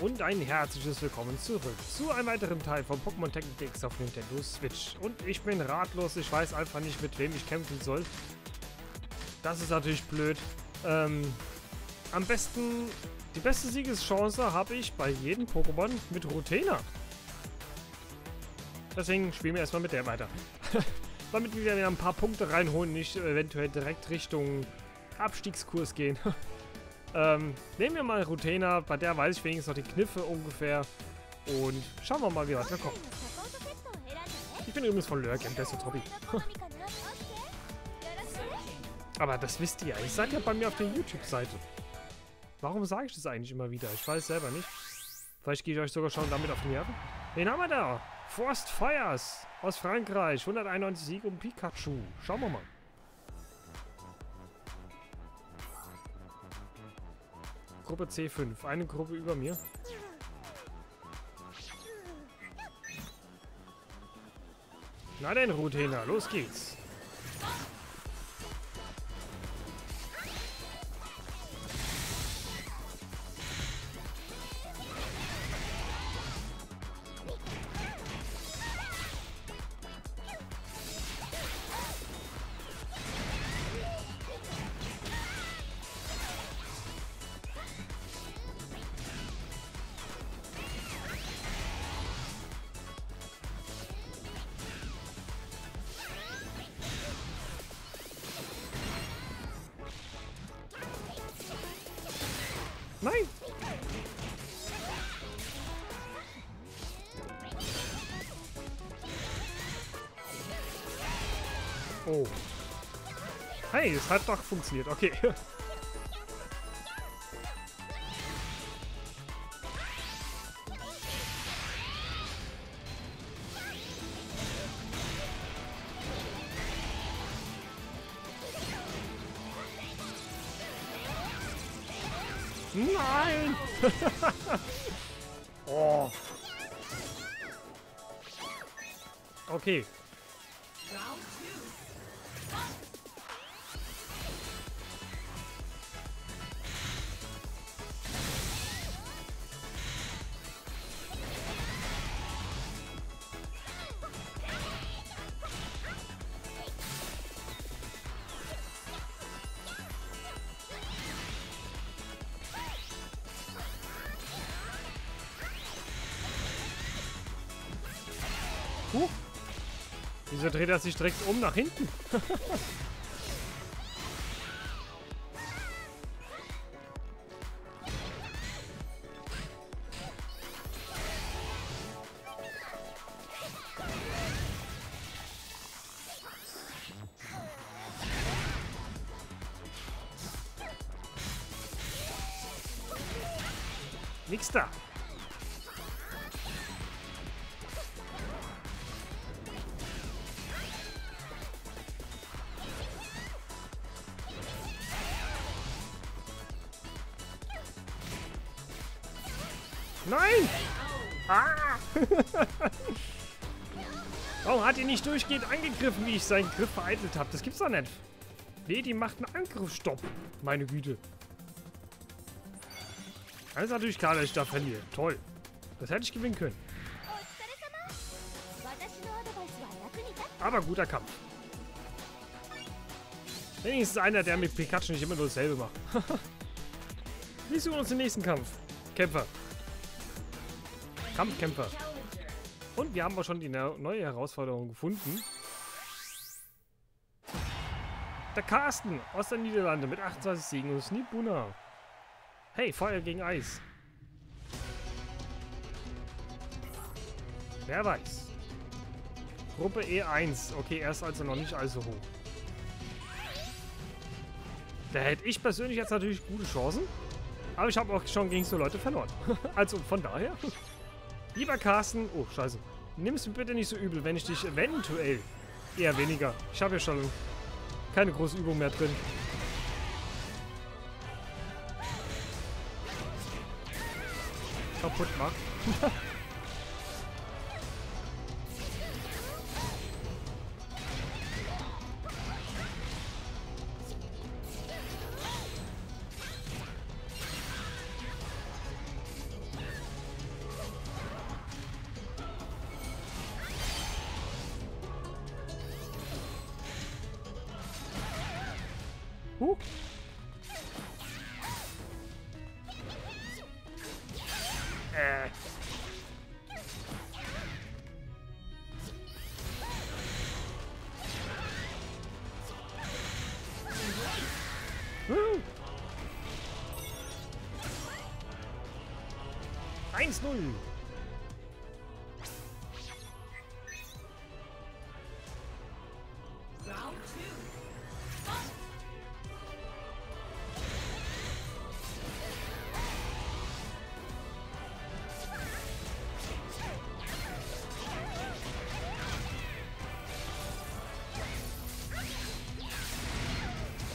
und ein herzliches Willkommen zurück zu einem weiteren Teil von Pokémon Tactics auf Nintendo Switch. Und ich bin ratlos, ich weiß einfach nicht, mit wem ich kämpfen soll. Das ist natürlich blöd. Ähm, am besten, die beste Siegeschance habe ich bei jedem Pokémon mit Rotena. Deswegen spielen wir erstmal mit der weiter. Damit wir wieder ein paar Punkte reinholen, nicht eventuell direkt Richtung Abstiegskurs gehen. ähm, nehmen wir mal Rutena, bei der weiß ich wenigstens noch die Kniffe ungefähr. Und schauen wir mal, wie weit wir kommen. Ich bin übrigens von Lurk, beste Hobby. Aber das wisst ihr, ihr seid ja bei mir auf der YouTube-Seite. Warum sage ich das eigentlich immer wieder? Ich weiß selber nicht. Vielleicht gehe ich euch sogar schon damit auf die Nerven. Wen haben wir da? Forst Fires aus Frankreich. 191 Sieg um Pikachu. Schauen wir mal. Gruppe C5. Eine Gruppe über mir. Na denn, Rutena, los geht's. Nein! Oh. Hey, es hat doch funktioniert. Okay. oh. Okay. Huch. Wieso dreht er sich direkt um nach hinten? Nix da. Nicht durchgehend angegriffen, wie ich seinen Griff vereitelt habe? Das gibt's doch nicht. Nee, die macht einen Angriffsstopp. Meine Güte. Dann ist natürlich klar, dass ich da verliere. Toll. Das hätte ich gewinnen können. Aber guter Kampf. Wenigstens einer, der mit Pikachu nicht immer nur dasselbe macht. Wir suchen uns den nächsten Kampf. Kämpfer. Kampfkämpfer. Und wir haben auch schon die neue Herausforderung gefunden. Der Carsten aus der Niederlande mit 28 Siegen und Snipuna. Hey, Feuer gegen Eis. Wer weiß. Gruppe E1. Okay, er ist also noch nicht allzu hoch. Da hätte ich persönlich jetzt natürlich gute Chancen. Aber ich habe auch schon gegen so Leute verloren. also von daher... Lieber Carsten... Oh, scheiße. Nimm es mir bitte nicht so übel, wenn ich dich eventuell... Eher weniger. Ich habe ja schon keine große Übung mehr drin. Kaputt macht. Huh. Äh. Hm. 1-0.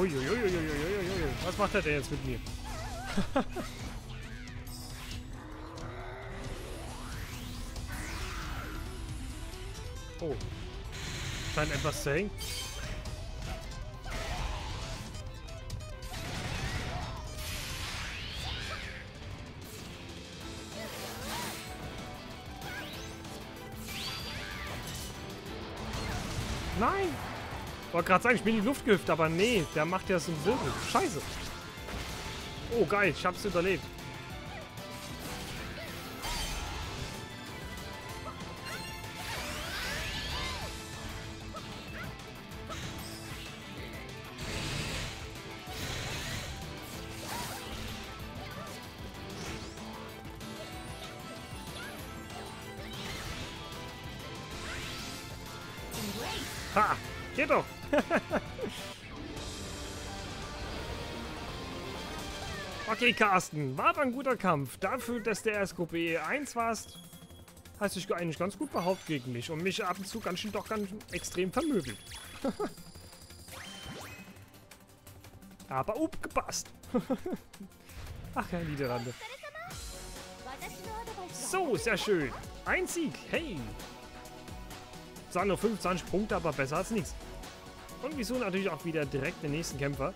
Uiuiuiuiuiuiui. Was macht er denn jetzt mit mir? oh. Scheint etwas zu hängen. Nein! Wollte gerade sagen, ich bin in die Luft gehüpft, aber nee, der macht ja so einen Wirbel. Scheiße. Oh, geil, ich hab's überlebt. Ha! Geht doch! okay, Carsten, war aber ein guter Kampf. Dafür, dass der SKP 1 warst, hast du dich eigentlich ganz gut behauptet gegen mich und mich ab und zu ganz schön doch ganz extrem vermöbelt. aber up, gepasst. Ach ja, Niederlande. So, sehr schön. Ein Sieg. Hey. Es waren nur 25 Punkte, aber besser als nichts. Und wieso natürlich auch wieder direkt den nächsten Kämpfer.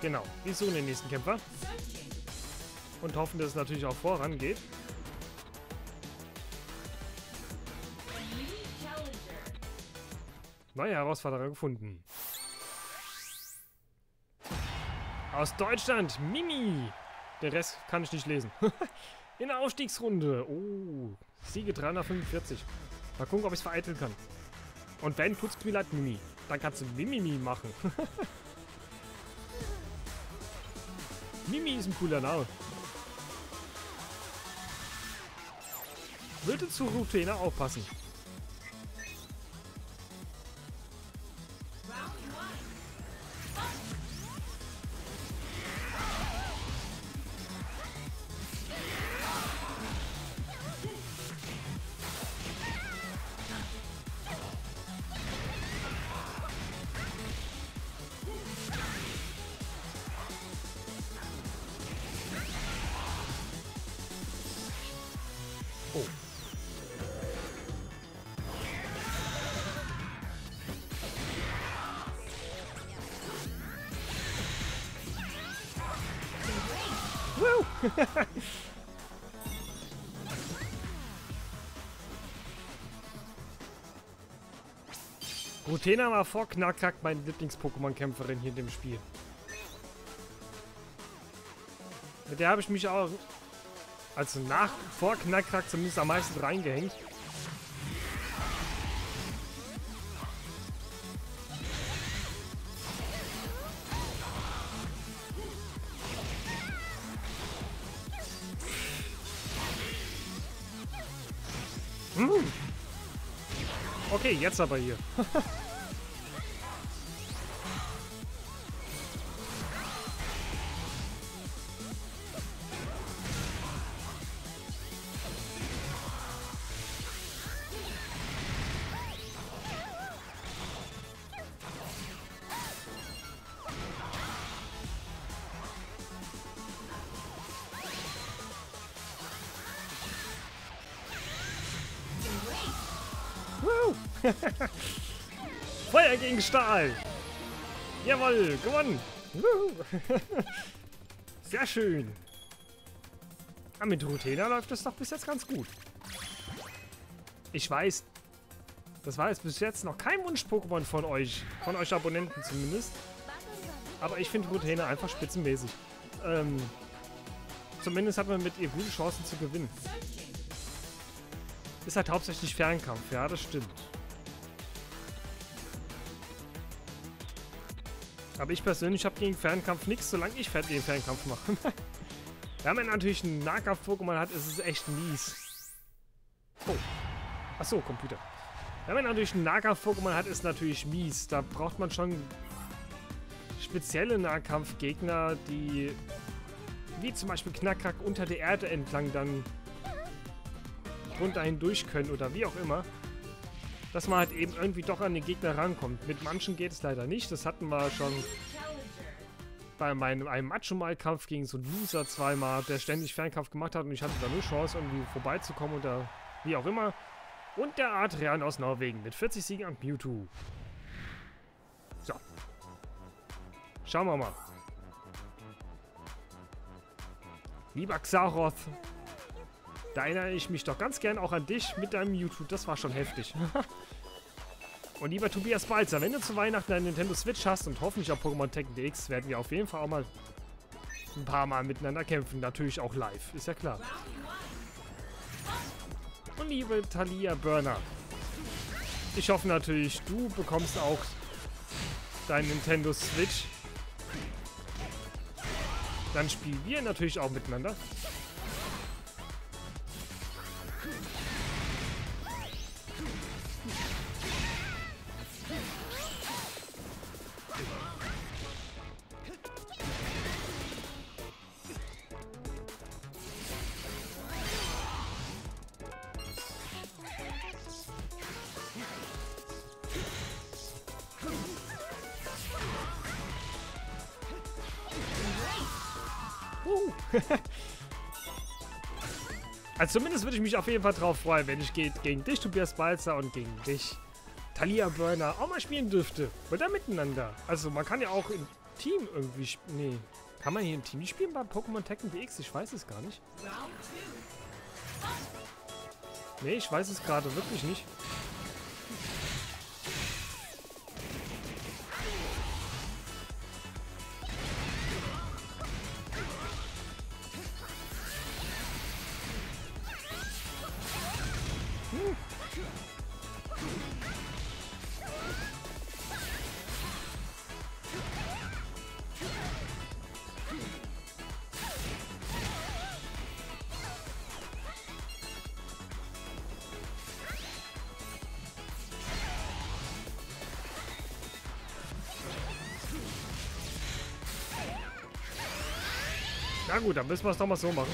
Genau, wir suchen den nächsten Kämpfer. Und hoffen, dass es natürlich auch vorangeht. Neue Herausforderer gefunden. Aus Deutschland, Mimi. Der Rest kann ich nicht lesen. In der Aufstiegsrunde. Oh, Siege 345. Mal gucken, ob ich es vereiteln kann. Und wenn, tut's mir leid, Mimi. Dann kannst du Mimimi machen. Mimi ist ein cooler Name. Würde zu Rutena aufpassen. Rutena war vor Knackrack meine Lieblings-Pokémon-Kämpferin hier in dem Spiel. Mit der habe ich mich auch also nach vor Knackrack zumindest am meisten reingehängt. Okay, jetzt aber hier. Feuer gegen Stahl! Jawoll, gewonnen! Sehr schön! Aber mit Rutena läuft das doch bis jetzt ganz gut. Ich weiß, das war jetzt bis jetzt noch kein Wunsch-Pokémon von euch. Von euch Abonnenten zumindest. Aber ich finde Rutena einfach spitzenmäßig. Ähm, zumindest hat man mit ihr gute Chancen zu gewinnen. Ist halt hauptsächlich Fernkampf, ja, das stimmt. Aber ich persönlich habe gegen Fernkampf nichts, solange ich den Fernkampf mache. Wenn man natürlich einen Nahkampf-Pokémon hat, ist es echt mies. Oh. Achso, Computer. Wenn man natürlich einen Nahkampf-Pokémon hat, ist natürlich mies. Da braucht man schon spezielle Nahkampfgegner, die wie zum Beispiel Knackrack unter der Erde entlang dann drunter hindurch können oder wie auch immer. Dass man halt eben irgendwie doch an den Gegner rankommt. Mit manchen geht es leider nicht. Das hatten wir schon bei meinem einem Macho-Mal-Kampf gegen so einen Loser zweimal, der ständig Fernkampf gemacht hat und ich hatte da nur Chance, irgendwie vorbeizukommen oder wie auch immer. Und der Adrian aus Norwegen mit 40 Siegen an Mewtwo. So. Schauen wir mal. Lieber Xaroth, da erinnere ich mich doch ganz gern auch an dich mit deinem Mewtwo. Das war schon heftig. Und lieber Tobias Balzer, wenn du zu Weihnachten eine Nintendo Switch hast und hoffentlich auch Pokémon Tekken DX, werden wir auf jeden Fall auch mal ein paar Mal miteinander kämpfen. Natürlich auch live, ist ja klar. Und liebe Thalia Burner, ich hoffe natürlich, du bekommst auch dein Nintendo Switch. Dann spielen wir natürlich auch miteinander. Also zumindest würde ich mich auf jeden Fall drauf freuen, wenn ich ge gegen dich, Tobias Balzer, und gegen dich, Thalia Burner, auch mal spielen dürfte. Oder miteinander. Also man kann ja auch im Team irgendwie sp- Nee. Kann man hier im Team spielen bei Pokémon Tekken DX? Ich weiß es gar nicht. Nee, ich weiß es gerade wirklich nicht. Na gut, dann müssen wir es doch mal so machen.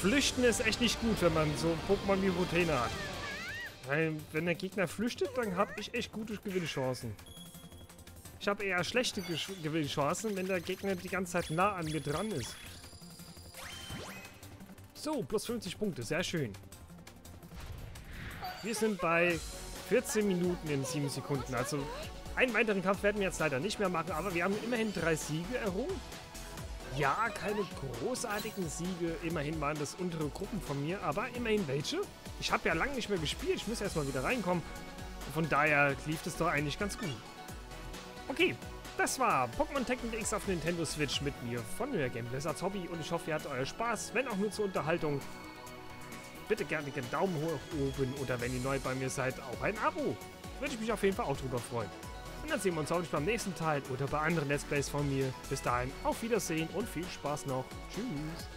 Flüchten ist echt nicht gut, wenn man so Pokémon wie Rotena hat. Weil, wenn der Gegner flüchtet, dann habe ich echt gute Gewinnchancen. Ich habe eher schlechte Gewinnchancen, wenn der Gegner die ganze Zeit nah an mir dran ist. So, plus 50 Punkte, sehr schön. Wir sind bei 14 Minuten in 7 Sekunden. Also einen weiteren Kampf werden wir jetzt leider nicht mehr machen, aber wir haben immerhin drei Siege errungen. Ja, keine großartigen Siege. Immerhin waren das untere Gruppen von mir, aber immerhin welche. Ich habe ja lange nicht mehr gespielt. Ich muss erstmal wieder reinkommen. Von daher lief es doch eigentlich ganz gut. Okay, das war Pokémon Tekken DX auf Nintendo Switch mit mir von New Game Blizzards Hobby und ich hoffe, ihr hattet euer Spaß, wenn auch nur zur Unterhaltung. Bitte gerne einen Daumen hoch oben oder wenn ihr neu bei mir seid, auch ein Abo. Würde ich mich auf jeden Fall auch drüber freuen. Und dann sehen wir uns hoffentlich beim nächsten Teil oder bei anderen Let's Plays von mir. Bis dahin, auf Wiedersehen und viel Spaß noch. Tschüss.